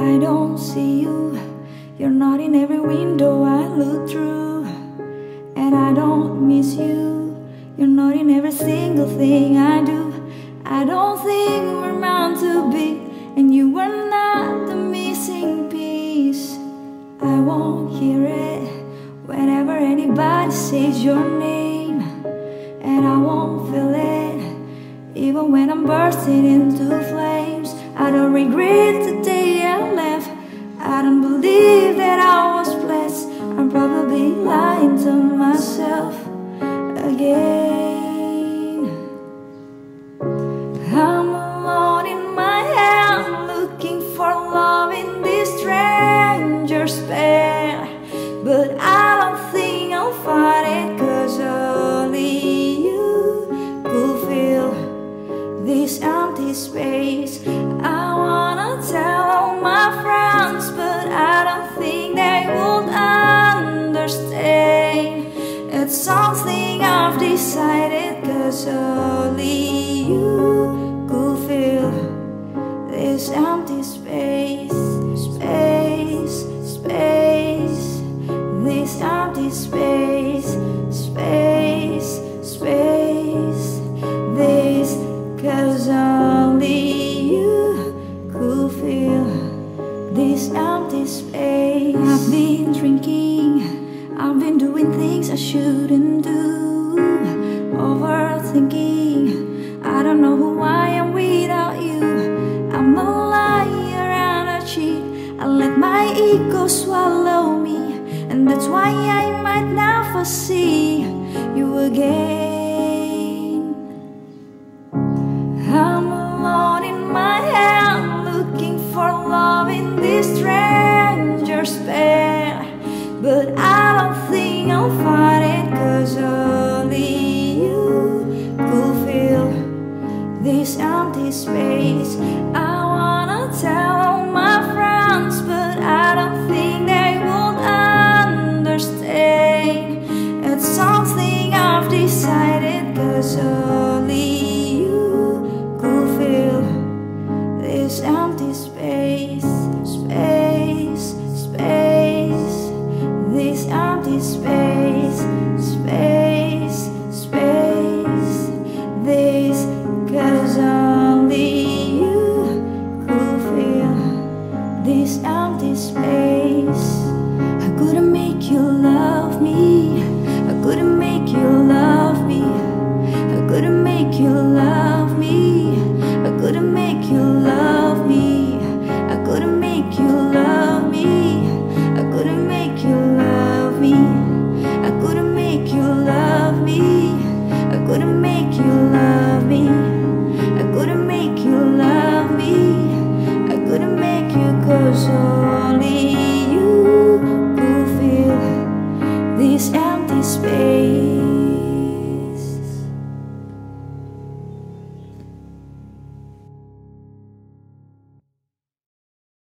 I don't see you. You're not in every window I look through. And I don't miss you. You're not in every single thing I do. I don't think we're meant to be. And you were not the missing piece. I won't hear it whenever anybody says your name. And I won't feel it even when I'm bursting into flames. I don't regret the. I don't believe that I was blessed. I'm probably lying to myself again. I'm alone in my head, looking for love in this stranger's bed. Decided, cause only you could fill this empty space. Space, space, this empty space. Space, space, this, cause only you could fill this empty space. I've been drinking, I've been doing things I shouldn't do. My ego swallow me, and that's why I might never see you again. I'm alone in my head, looking for love in this stranger's bed. But I don't think I'll find it, cause only you could fill this empty space. I wanna tell all my space. Space, space, this, cause only you could fill this empty space. I couldn't make you love me. I couldn't make you love me. I couldn't make you love make you love me.